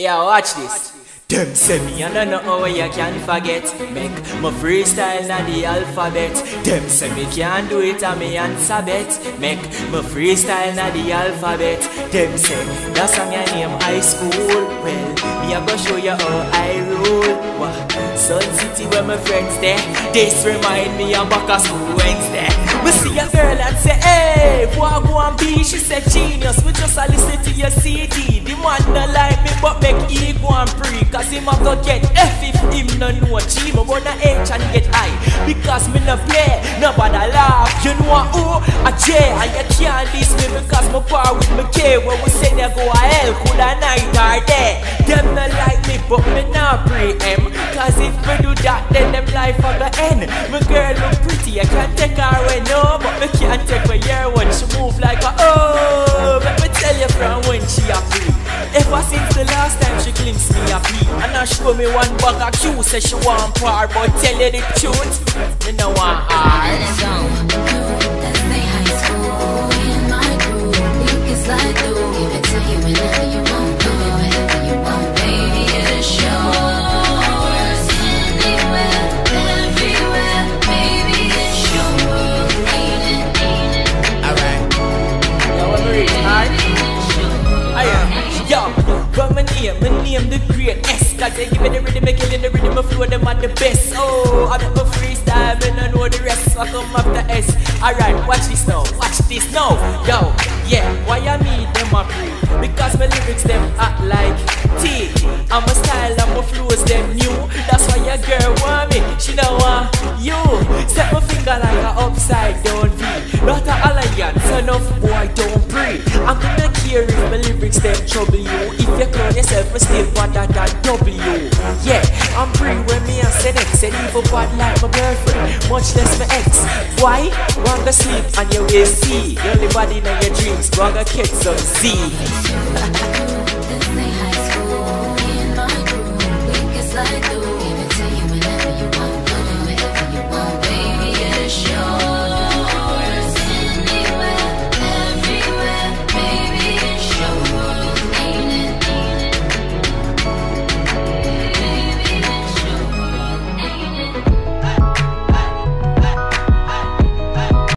Yeah, watch this. Them say me. And I know how you can forget. Make my freestyle na the alphabet. Them say me can't do it and me answer bet Make my freestyle na the alphabet. Them say that's song your name high school. Well, me a go show you how I rule. Wah, Sun City where my friends there This remind me of back of school Wednesday. Me see a girl and say hey Boy go and be, she said genius We just a listen to your CD but make he go and pre Cause him a go get F if him no know. G wanna H and get I Because me no play, nobody laugh. You know who? A J And you can't diss me because me par with me K. When we say they go a hell, could a night or day. Them no like me but me not pre M Cause if me do that then them life a go end. My girl look pretty, I can't take her away no But me can't take her year when she move like a last time she glimpsed me a pee And I show me one bag of Q Say she want par but tell you the truth. Me no want Let name, my name the great S Cause they give me the rhythm, me killing the rhythm, my flow, them are the best. Oh, I make my freestyle, me no know the rest I come after S. Alright, watch this now lyrics trouble you. If you clone yourself, I still better than W Yeah, I'm free when me and say next Said evil bad like my girlfriend, much less my ex. Why? Want to sleep and you will see. The only body in your dreams, want to catch some Z